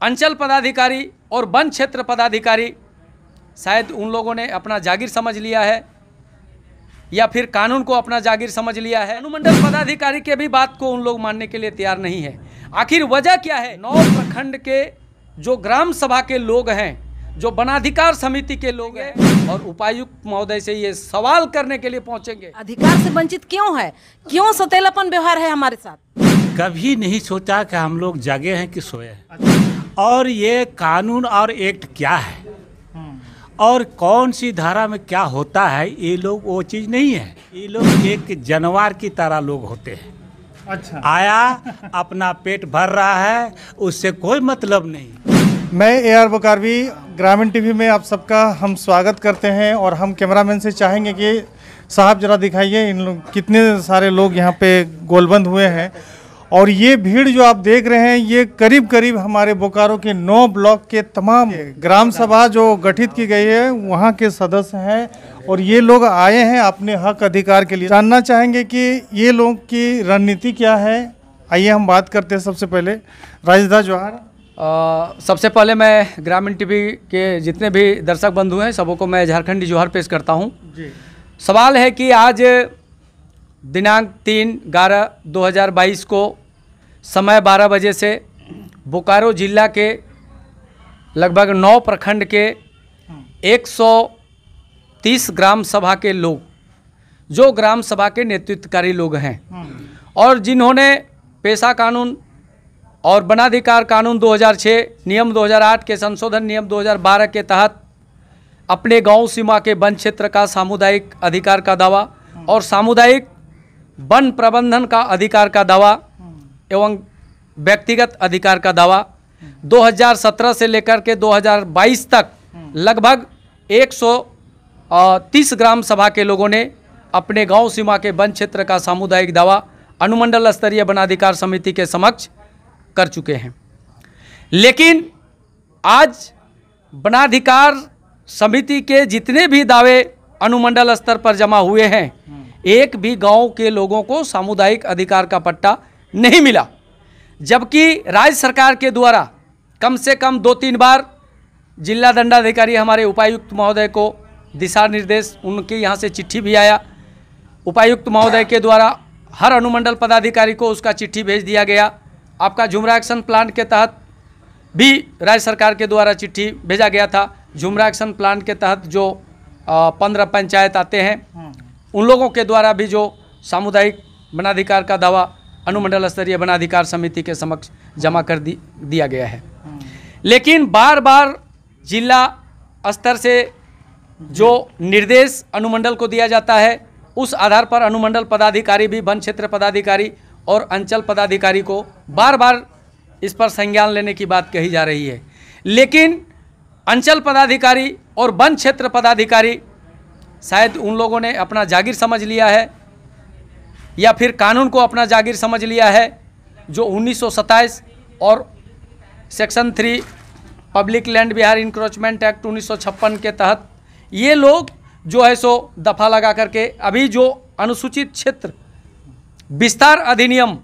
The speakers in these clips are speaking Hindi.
अंचल पदाधिकारी और वन क्षेत्र पदाधिकारी शायद उन लोगों ने अपना जागीर समझ लिया है या फिर कानून को अपना जागीर समझ लिया है। अनुमंडल पदाधिकारी के भी बात को उन लोग मानने के लिए तैयार नहीं है। आखिर वजह क्या है? नौ प्रखंड के जो ग्राम सभा के लोग हैं जो वनाधिकार समिति के लोग हैं और उपायुक्त महोदय से ये सवाल करने के लिए पहुँचेंगे। अधिकार से वंचित क्यों है? क्यों सतेलापन व्यवहार है हमारे साथ? कभी नहीं सोचा कि हम लोग जगे हैं कि सोए हैं। और ये कानून और एक्ट क्या है? और कौन सी धारा में क्या होता है ये लोग वो चीज़ नहीं है। ये लोग एक जानवर की तरह लोग होते हैं। अच्छा। आया अपना पेट भर रहा है उससे कोई मतलब नहीं। मैं ए आर बकारवी ग्रामीण टीवी में आप सबका हम स्वागत करते हैं और हम कैमरामैन से चाहेंगे कि साहब जरा दिखाइए इन लोग कितने सारे लोग यहाँ पे गोलबंद हुए हैं। और ये भीड़ जो आप देख रहे हैं ये करीब करीब हमारे बोकारो के नौ ब्लॉक के तमाम ग्राम सभा जो गठित की गई है वहाँ के सदस्य हैं और ये लोग आए हैं अपने हक अधिकार के लिए। जानना चाहेंगे कि ये लोग की रणनीति क्या है? आइए हम बात करते हैं सबसे पहले। राजदा जौहर। सबसे पहले मैं ग्रामीण टीवी के जितने भी दर्शक बंधु हैं सबों को मैं झारखंडी जोहर पेश करता हूँ। सवाल है कि आज दिनांक तीन ग्यारह दो हज़ार बाईस को समय बारह बजे से बोकारो जिला के लगभग नौ प्रखंड के 130 ग्राम सभा के लोग, जो ग्राम सभा के नेतृत्वकारी लोग हैं। और जिन्होंने पेशा कानून और वनाधिकार कानून 2006 नियम 2008 के संशोधन नियम 2012 के तहत अपने गाँव सीमा के वन क्षेत्र का सामुदायिक अधिकार का दावा और सामुदायिक वन प्रबंधन का अधिकार का दावा एवं व्यक्तिगत अधिकार का दावा 2017 से लेकर के 2022 तक लगभग 130 ग्राम सभा के लोगों ने अपने गाँव सीमा के वन क्षेत्र का सामुदायिक दावा अनुमंडल स्तरीय वनाधिकार समिति के समक्ष कर चुके हैं। लेकिन आज वनाधिकार समिति के जितने भी दावे अनुमंडल स्तर पर जमा हुए हैं, एक भी गाँव के लोगों को सामुदायिक अधिकार का पट्टा नहीं मिला। जबकि राज्य सरकार के द्वारा कम से कम दो तीन बार जिला दंडाधिकारी हमारे उपायुक्त महोदय को दिशा निर्देश उनके यहाँ से चिट्ठी भी आया। उपायुक्त महोदय के द्वारा हर अनुमंडल पदाधिकारी को उसका चिट्ठी भेज दिया गया। आपका झुमरा एक्शन प्लान के तहत भी राज्य सरकार के द्वारा चिट्ठी भेजा गया था। झुमरा एक्शन प्लान के तहत जो पंद्रह पंचायत आते हैं उन लोगों के द्वारा भी जो सामुदायिक वनाधिकार का दावा अनुमंडल स्तरीय वनाधिकार समिति के समक्ष जमा कर दी दिया गया है। लेकिन बार बार जिला स्तर से जो निर्देश अनुमंडल को दिया जाता है उस आधार पर अनुमंडल पदाधिकारी भी वन क्षेत्र पदाधिकारी और अंचल पदाधिकारी को बार बार इस पर संज्ञान लेने की बात कही जा रही है। लेकिन अंचल पदाधिकारी और वन क्षेत्र पदाधिकारी शायद उन लोगों ने अपना जागीर समझ लिया है या फिर कानून को अपना जागीर समझ लिया है, जो उन्नीस सौ सत्ताईस और section three public land Bihar encroachment act उन्नीस सौ छप्पन के तहत ये लोग जो है सो दफ़ा लगा करके अभी जो अनुसूचित क्षेत्र विस्तार अधिनियम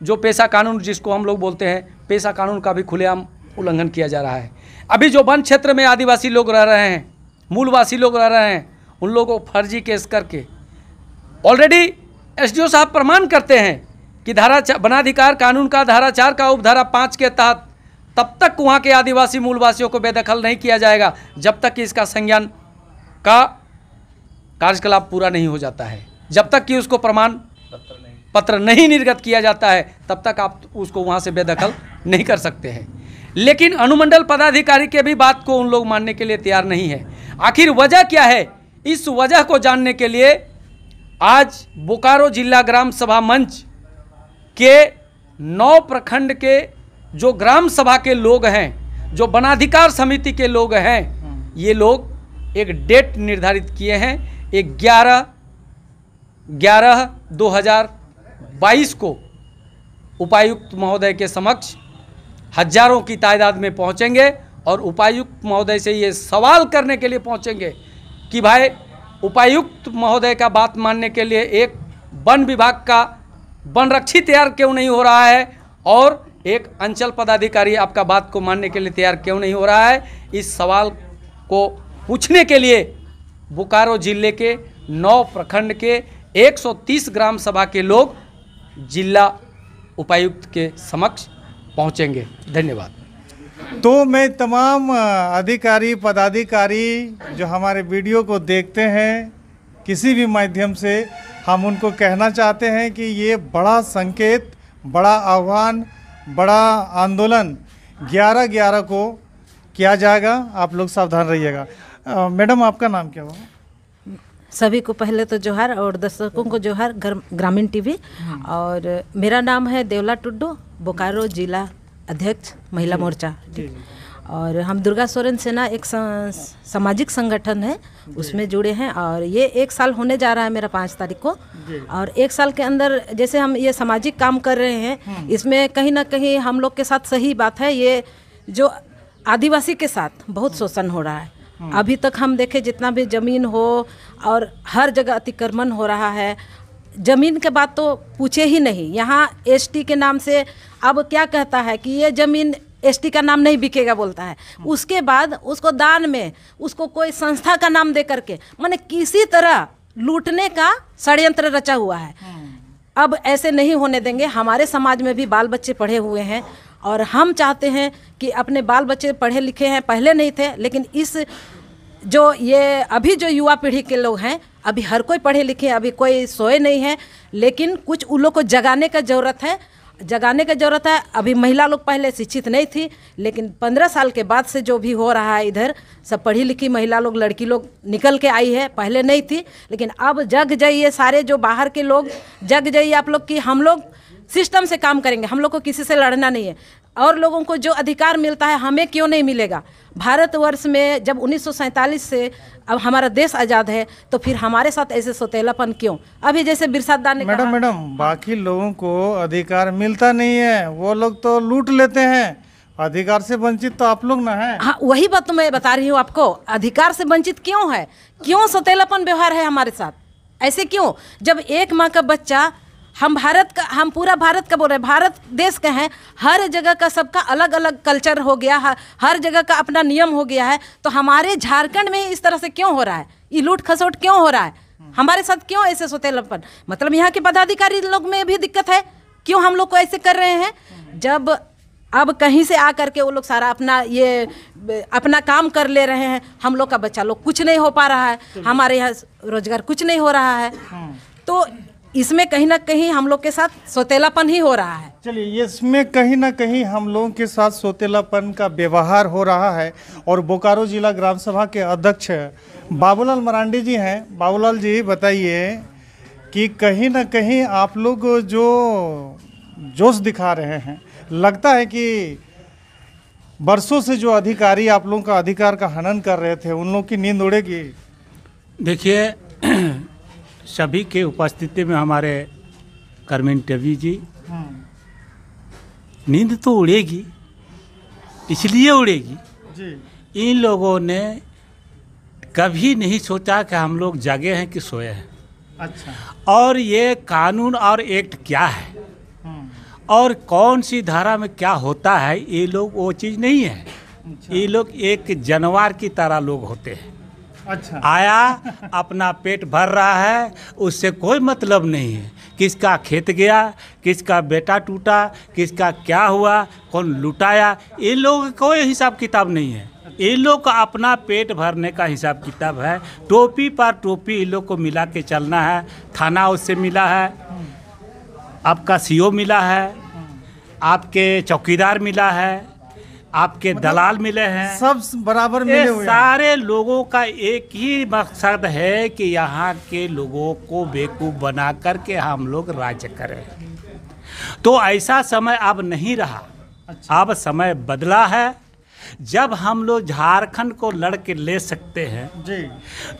जो पेशा कानून जिसको हम लोग बोलते हैं, पेशा कानून का भी खुलेआम उल्लंघन किया जा रहा है। अभी जो वन क्षेत्र में आदिवासी लोग रह रहे हैं, मूलवासी लोग रह रहे हैं, उन लोगों को फर्जी केस करके ऑलरेडी एसडीओ साहब प्रमाण करते हैं कि धारा वनाधिकार कानून का, धारा चार का उपधारा पाँच के तहत तब तक वहाँ के आदिवासी मूलवासियों को बेदखल नहीं किया जाएगा, जब तक कि इसका संज्ञान का कार्यकलाप पूरा नहीं हो जाता है। जब तक कि उसको प्रमाण पत्र नहीं निर्गत किया जाता है, तब तक आप उसको वहाँ से बेदखल नहीं कर सकते हैं। लेकिन अनुमंडल पदाधिकारी के भी बात को उन लोग मानने के लिए तैयार नहीं है। आखिर वजह क्या है? इस वजह को जानने के लिए आज बोकारो जिला ग्राम सभा मंच के नौ प्रखंड के जो ग्राम सभा के लोग हैं, जो वनाधिकार समिति के लोग हैं, ये लोग एक डेट निर्धारित किए हैं, एक ग्यारह ग्यारह दो हज़ार बाईस को उपायुक्त महोदय के समक्ष हज़ारों की तादाद में पहुँचेंगे और उपायुक्त महोदय से ये सवाल करने के लिए पहुँचेंगे कि भाई उपायुक्त महोदय का बात मानने के लिए एक वन विभाग का वन रक्षी तैयार क्यों नहीं हो रहा है? और एक अंचल पदाधिकारी आपका बात को मानने के लिए तैयार क्यों नहीं हो रहा है? इस सवाल को पूछने के लिए बोकारो ज़िले के नौ प्रखंड के 130 ग्राम सभा के लोग जिला उपायुक्त के समक्ष पहुँचेंगे। धन्यवाद। तो मैं तमाम अधिकारी पदाधिकारी जो हमारे वीडियो को देखते हैं किसी भी माध्यम से हम उनको कहना चाहते हैं कि ये बड़ा संकेत बड़ा आह्वान बड़ा आंदोलन 11 11 को किया जाएगा। आप लोग सावधान रहिएगा। मैडम आपका नाम क्या हुआ? सभी को पहले तो जोहार और दर्शकों को जोहार ग्र- ग्रामीण टीवी। और मेरा नाम है देवला टुड्डू बोकारो जिला। अध्यक्ष महिला मोर्चा और हम दुर्गा सोरेन सेना एक सामाजिक संगठन है उसमें जुड़े हैं और ये एक साल होने जा रहा है मेरा पाँच तारीख को। और एक साल के अंदर जैसे हम ये सामाजिक काम कर रहे हैं इसमें कहीं ना कहीं हम लोग के साथ सही बात है ये जो आदिवासी के साथ बहुत शोषण हो रहा है। अभी तक हम देखें जितना भी ज़मीन हो और हर जगह अतिक्रमण हो रहा है ज़मीन के बात तो पूछे ही नहीं। यहाँ एसटी के नाम से अब क्या कहता है कि ये ज़मीन एसटी का नाम नहीं बिकेगा बोलता है। उसके बाद उसको दान में, उसको कोई संस्था का नाम दे करके, मैंने किसी तरह लूटने का षड्यंत्र रचा हुआ है। अब ऐसे नहीं होने देंगे। हमारे समाज में भी बाल बच्चे पढ़े हुए हैं और हम चाहते हैं कि अपने बाल बच्चे पढ़े लिखे हैं, पहले नहीं थे, लेकिन इस जो ये, अभी जो युवा पीढ़ी के लोग हैं, अभी हर कोई पढ़े लिखे अभी कोई सोए नहीं है, लेकिन कुछ उन लोग को जगाने का ज़रूरत है। जगाने का ज़रूरत है, अभी महिला लोग पहले शिक्षित नहीं थी, लेकिन पंद्रह साल के बाद से जो भी हो रहा है इधर, सब पढ़ी लिखी महिला लोग, लड़की लोग निकल के आई है, पहले नहीं थी, लेकिन अब जग जाइए सारे जो बाहर के लोग, जग जाइए आप लोग कि हम लोग सिस्टम से काम करेंगे, हम लोग को किसी से लड़ना नहीं है। और लोगों को जो अधिकार मिलता है हमें क्यों नहीं मिलेगा? भारतवर्ष में जब 1947 से अब हमारा देश आज़ाद है तो फिर हमारे साथ ऐसे सोतेलापन क्यों? अभी जैसे बिरसादा ने मैडम मैडम बाकी लोगों को अधिकार मिलता नहीं है वो लोग तो लूट लेते हैं। अधिकार से वंचित तो आप लोग ना है। हाँ वही बात तो मैं बता रही हूँ आपको। अधिकार से वंचित क्यों है? क्यों सोतेलापन व्यवहार है हमारे साथ? ऐसे क्यों? जब एक माँ का बच्चा हम भारत का हम पूरा भारत का बोल रहे हैं। भारत देश का है। हर जगह का सबका अलग अलग कल्चर हो गया है। हर जगह का अपना नियम हो गया है। तो हमारे झारखंड में इस तरह से क्यों हो रहा है? ये लूट खसोट क्यों हो रहा है? हमारे साथ क्यों ऐसे सोतेलापन मतलब यहाँ के पदाधिकारी लोग में भी दिक्कत है। क्यों हम लोग को ऐसे कर रहे हैं? जब अब कहीं से आ करके वो लोग सारा अपना ये अपना काम कर ले रहे हैं। हम लोग का बच्चा लोग कुछ नहीं हो पा रहा है। हमारे यहाँ रोज़गार कुछ नहीं हो रहा है। तो इसमें कहीं ना कहीं हम लोग के साथ सोतेलापन ही हो रहा है। चलिए इसमें कहीं ना कहीं हम लोगों के साथ सोतेलापन का व्यवहार हो रहा है और बोकारो जिला ग्राम सभा के अध्यक्ष बाबूलाल मरांडी जी हैं। बाबूलाल जी बताइए कि कहीं ना कहीं आप लोग जो जोश दिखा रहे हैं लगता है कि बरसों से जो अधिकारी आप लोगों का अधिकार का हनन कर रहे थे उन लोगों की नींद उड़ेगी? देखिए सभी के उपस्थिति में हमारे करमिन टवी जी। नींद तो उड़ेगी इसलिए उड़ेगी। जी। इन लोगों ने कभी नहीं सोचा कि हम लोग जगे हैं कि सोए हैं। अच्छा। और ये कानून और एक्ट क्या है? और कौन सी धारा में क्या होता है ये लोग वो चीज़ नहीं है। ये लोग एक जानवर की तरह लोग होते हैं। अच्छा। आया, अपना पेट भर रहा है, उससे कोई मतलब नहीं है। किसका खेत गया, किसका बेटा टूटा, किसका क्या हुआ, कौन लुटाया इन लोगों का कोई हिसाब किताब नहीं है। इन लोग का अपना पेट भरने का हिसाब किताब है। टोपी पर टोपी इन लोग को मिला के चलना है। थाना उससे मिला है। आपका सीओ मिला है। आपके चौकीदार मिला है। आपके दलाल मिले हैं। सब बराबर मिले हुए हैं। सारे लोगों का एक ही मकसद है कि यहाँ के लोगों को बेवकूफ़ बना करके हम लोग राज्य करें। तो ऐसा समय अब नहीं रहा। अच्छा। अब समय बदला है। जब हम लोग झारखंड को लड़ के ले सकते हैं जी।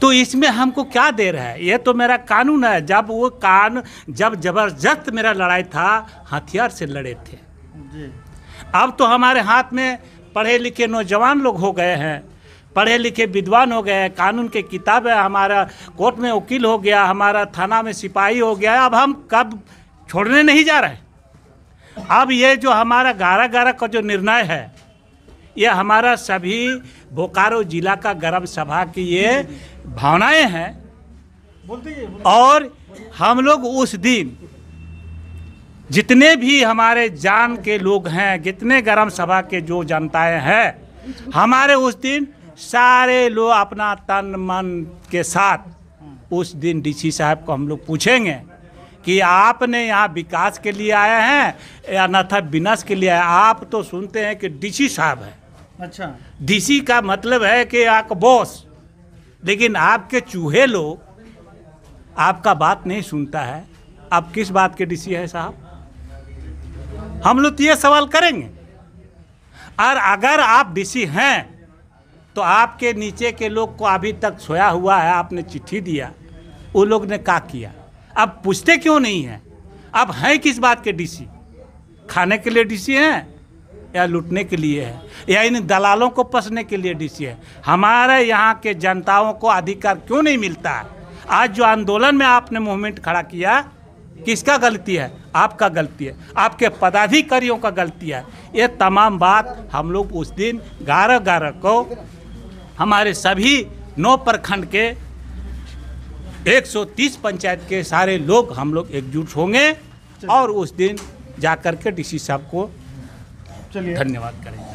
तो इसमें हमको क्या दे रहा है? ये तो मेरा कानून है। जब वो कान जब ज़बरदस्त मेरा लड़ाई था हथियार से लड़े थे। जी। अब तो हमारे हाथ में पढ़े लिखे नौजवान लोग हो गए हैं। पढ़े लिखे विद्वान हो गए हैं। कानून के किताब है हमारा कोर्ट में वकील हो गया हमारा थाना में सिपाही हो गया। अब हम कब छोड़ने नहीं जा रहे? अब ये जो हमारा गारा गारा का जो निर्णय है ये हमारा सभी बोकारो जिला का गर्भ सभा की ये भावनाएँ हैं। और हम लोग उस दिन जितने भी हमारे जान के लोग हैं जितने गर्म सभा के जो जनताएँ हैं हमारे उस दिन सारे लोग अपना तन मन के साथ उस दिन डीसी साहब को हम लोग पूछेंगे कि आपने यहाँ विकास के लिए आए हैं या अन्यथा विनाश के लिए आए? आप तो सुनते हैं कि डीसी साहब है। अच्छा। डीसी का मतलब है कि आप बॉस। लेकिन आपके चूहे लोग आपका बात नहीं सुनता है। आप किस बात के डीसी है साहब? हम लोग तो ये सवाल करेंगे। और अगर आप डीसी हैं तो आपके नीचे के लोग को अभी तक सोया हुआ है, आपने चिट्ठी दिया, वो लोग ने का किया? अब पूछते क्यों नहीं हैं? अब हैं किस बात के डीसी? खाने के लिए डीसी हैं, या लूटने के लिए है? या इन दलालों को पसने के लिए डीसी है? हमारे यहाँ के जनताओं को अधिकार क्यों नहीं मिलता? है आज जो आंदोलन में आपने मूवमेंट खड़ा किया किसका गलती है? आपका गलती है। आपके पदाधिकारियों का गलती है। ये तमाम बात हम लोग उस दिन ग्यारह ग्यारह को हमारे सभी नौ प्रखंड के 130 पंचायत के सारे लोग हम लोग एकजुट होंगे और उस दिन जाकर के डीसी साहब को चलिए। धन्यवाद करेंगे।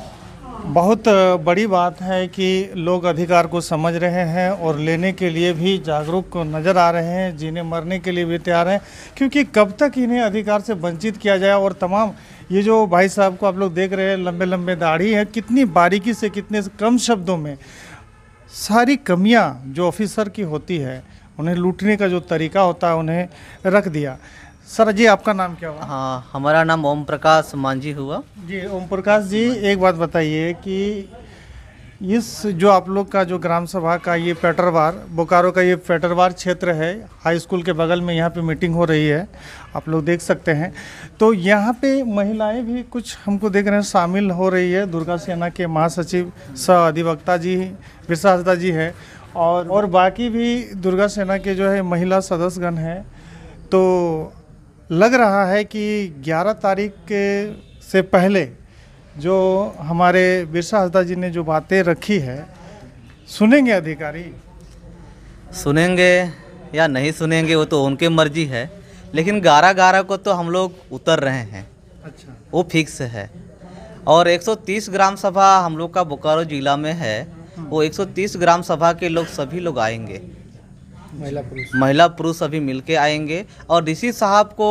बहुत बड़ी बात है कि लोग अधिकार को समझ रहे हैं और लेने के लिए भी जागरूक नज़र आ रहे हैं, जिन्हें मरने के लिए भी तैयार हैं, क्योंकि कब तक इन्हें अधिकार से वंचित किया जाए और तमाम, ये जो भाई साहब को आप लोग देख रहे हैं लंबे लंबे दाढ़ी है, कितनी बारीकी से, कितने कम शब्दों में, सारी कमियाँ जो ऑफिसर की होती है, उन्हें लूटने का जो तरीका होता है, उन्हें रख दिया। सर जी आपका नाम क्या हुआ? हाँ हमारा नाम ओम प्रकाश मांझी हुआ। जी ओम प्रकाश जी एक बात बताइए कि इस जो आप लोग का जो ग्राम सभा का ये पेटरवार बोकारो का ये पेटरवार क्षेत्र है हाई स्कूल के बगल में यहाँ पे मीटिंग हो रही है आप लोग देख सकते हैं। तो यहाँ पे महिलाएँ भी कुछ हमको देख रहे हैं शामिल हो रही है। दुर्गा सेना के महासचिव सह अधिवक्ता जी बिरसा हंसदा जी है और और बाकी भी दुर्गा सेना के जो है महिला सदस्यगण हैं। तो लग रहा है कि 11 तारीख के से पहले जो हमारे बिरसा हंसदा जी ने जो बातें रखी है सुनेंगे अधिकारी? सुनेंगे या नहीं सुनेंगे वो तो उनके मर्ज़ी है लेकिन गारा गारा को तो हम लोग उतर रहे हैं। अच्छा। वो फिक्स है। और 130 ग्राम सभा हम लोग का बोकारो जिला में है वो 130 ग्राम सभा के लोग सभी लोग आएँगे। महिला पुरुष। महिला पुरुष सभी मिलके आएँगे और डीसी साहब को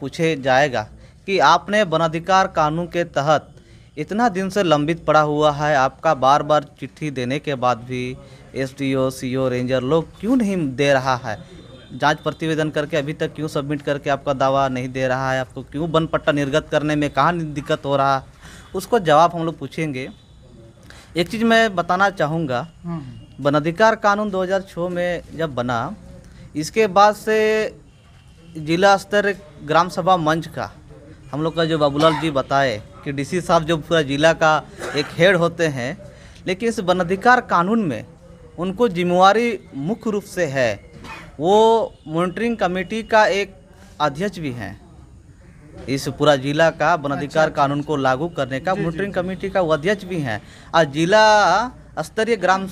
पूछे जाएगा कि आपने वनाधिकार कानून के तहत इतना दिन से लंबित पड़ा हुआ है आपका बार बार चिट्ठी देने के बाद भी एसडीओ सीओ रेंजर लोग क्यों नहीं दे रहा है? जाँच प्रतिवेदन करके अभी तक क्यों सबमिट करके आपका दावा नहीं दे रहा है? आपको क्यों बन पट्टा निर्गत करने में कहाँ दिक्कत हो रहा है? उसको जवाब हम लोग पूछेंगे। एक चीज़ मैं बताना चाहूँगा वन अधिकार कानून 2006 में जब बना इसके बाद से जिला स्तर ग्राम सभा मंच का हम लोग का जो बाबूलाल जी बताए कि डीसी साहब जो पूरा जिला का एक हेड होते हैं लेकिन इस वनाधिकार कानून में उनको जिम्मेवारी मुख्य रूप से है। वो मॉनिटरिंग कमेटी का एक अध्यक्ष भी हैं। इस पूरा जिला का वनाधिकार कानून को लागू करने का मॉनिटरिंग कमेटी का वो अध्यक्ष भी हैं। और जिला स्तरीय ग्राम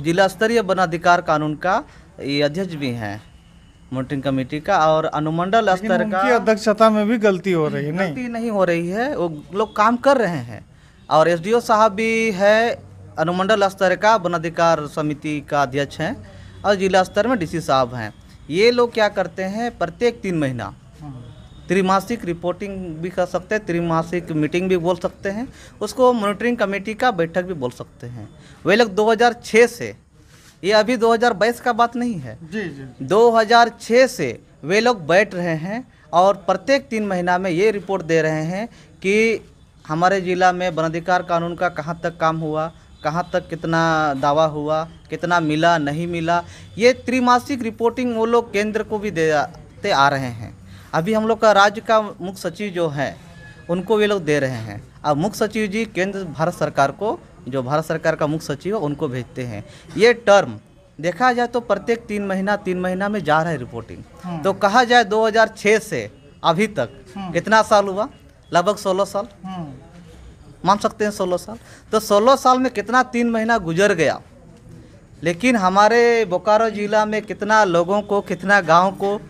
जिला स्तरीय वनाधिकार कानून का ये अध्यक्ष भी हैं मॉनिटरिंग कमेटी का और अनुमंडल स्तर का अध्यक्षता में भी गलती हो रही है नहीं? गलती नहीं हो रही है वो लोग काम कर रहे हैं। और एसडीओ साहब भी है अनुमंडल स्तर का वनाधिकार समिति का अध्यक्ष हैं और जिला स्तर में डीसी साहब हैं। ये लोग क्या करते हैं प्रत्येक तीन महीना त्रिमासिक रिपोर्टिंग भी कर सकते हैं त्रिमासिक मीटिंग भी बोल सकते हैं उसको मॉनिटरिंग कमेटी का बैठक भी बोल सकते हैं। वे लोग 2006 से ये अभी 2022 का बात नहीं है। जी जी। 2006 से वे लोग बैठ रहे हैं और प्रत्येक तीन महीना में ये रिपोर्ट दे रहे हैं कि हमारे ज़िला में वन अधिकार कानून का कहाँ तक काम हुआ कहाँ तक कितना दावा हुआ कितना मिला नहीं मिला ये त्रिमासिक रिपोर्टिंग वो लोग केंद्र को भी देते आ रहे हैं। अभी हम लोग का राज्य का मुख्य सचिव जो है उनको ये लोग दे रहे हैं। अब मुख्य सचिव जी केंद्र भारत सरकार को जो भारत सरकार का मुख्य सचिव है उनको भेजते हैं। ये टर्म देखा जाए तो प्रत्येक तीन महीना तीन महीना में जा रहा है रिपोर्टिंग तो कहा जाए 2006 से अभी तक कितना साल हुआ? लगभग सोलह साल। मान सकते हैं सोलह साल। तो सोलह साल में कितना तीन महीना गुजर गया? लेकिन हमारे बोकारो जिला में कितना लोगों को कितना गाँव को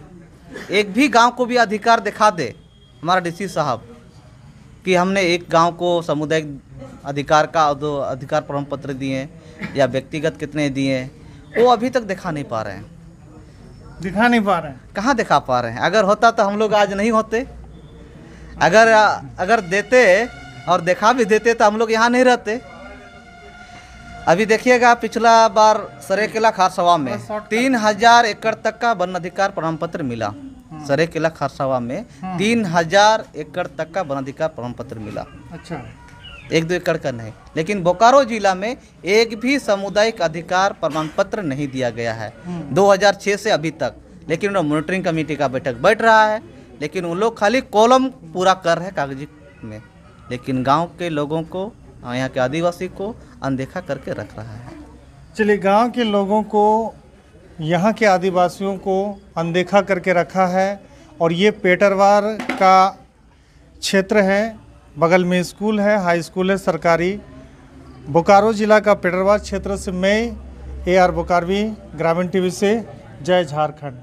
एक भी गाँव को भी अधिकार दिखा दे हमारा डीसी साहब कि हमने एक गाँव को सामुदायिक अधिकार का दो अधिकार प्रमाण पत्र दिए या व्यक्तिगत कितने दिए वो अभी तक दिखा नहीं पा रहे हैं। दिखा नहीं पा रहे हैं। कहाँ दिखा पा रहे हैं? अगर होता तो हम लोग आज नहीं होते। अगर अगर देते और दिखा भी देते तो हम लोग यहाँ नहीं रहते। अभी देखिएगा पिछला बार सरेकेला खारसवा में तीन हज़ार एकड़ तक का वन अधिकार प्रमाण पत्र मिला सरेकेला खारसवा में तीन हज़ार एकड़ तक का वन अधिकार प्रमाण पत्र मिला। अच्छा। एक दो एकड़ का नहीं लेकिन बोकारो जिला में एक भी सामुदायिक अधिकार प्रमाण पत्र नहीं दिया गया है। 2006 से अभी तक लेकिन मॉनिटरिंग कमेटी का बैठक बैठ रहा है लेकिन उन लोग खाली कॉलम पूरा कर रहे हैं कागज़ी में। लेकिन गाँव के लोगों को यहाँ के आदिवासी को अनदेखा करके रख रहा है। चलिए, गाँव के लोगों को, यहाँ के आदिवासियों को अनदेखा करके रखा है और ये पेटरवार का क्षेत्र है, बगल में स्कूल है, हाई स्कूल है, सरकारी। बोकारो जिला का पेटरवार क्षेत्र से मैं, ए आर बोकारवी, ग्रामीण टीवी से, जय झारखंड।